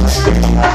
Gracias.